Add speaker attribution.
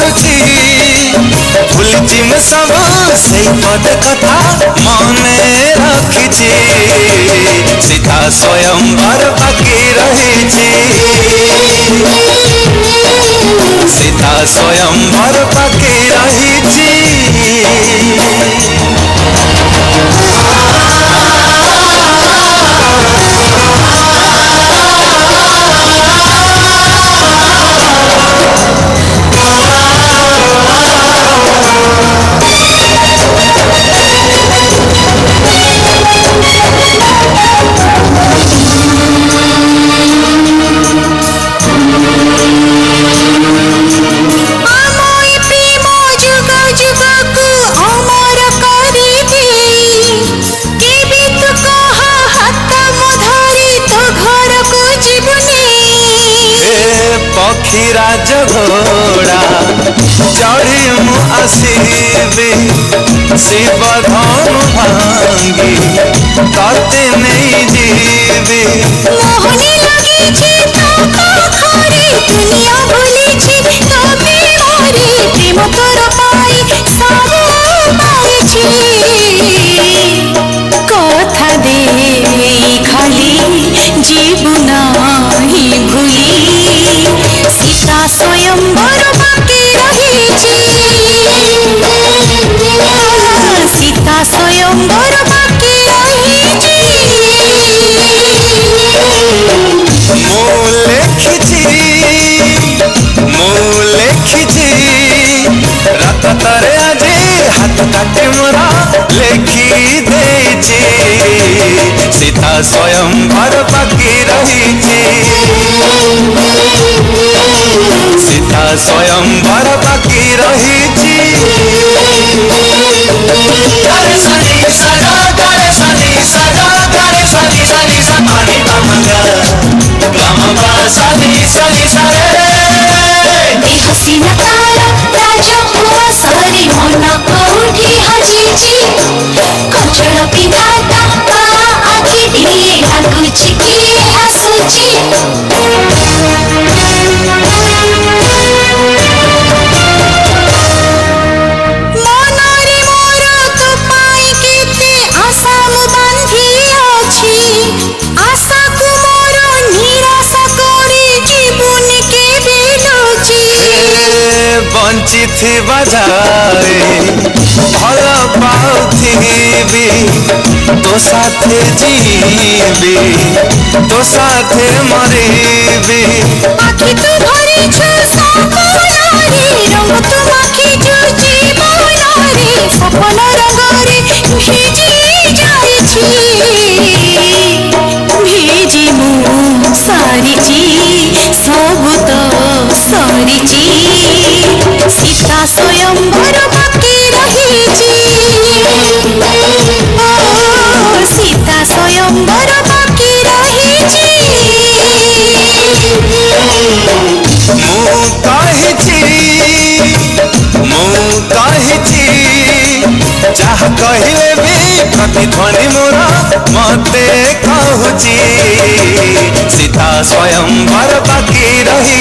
Speaker 1: सोची भूलजी पद कथा माने रखी सीधा स्वयं भर बाकी रही सिरा जघोड़ा चढ़ी मुसीबे शिव धाम भांगी कत नहीं जीवी स्वयं पर पकी रही सीता स्वयं पर पकी रही ଚିଠି ବଜାଏ ଭଲ ପାଉଥିବି ତୋ ସାଥେ ଯିବି ତୋ ସାଥେ ମରିବି
Speaker 2: ଆଖି ତୁ ଭରିଛୁ ସପନରେ ରଙ୍ଗ ତୁ ମାଖିଛୁ ଜୀବନରେ ସପନ ରଙ୍ଗରେ ଭିଜି स्वयंवर बाकी रही सीता स्वयंवर बाकी रही ମୁଁ
Speaker 1: କହିଛି ମୁଁ କହିଛି ଯାହା କହିଲେ ବି ପ୍ରତିଧ୍ୱନି ମୋର ମୋତେ କହୁଛି ସୀତା ସ୍ୱୟଂବର ବାକି ରହି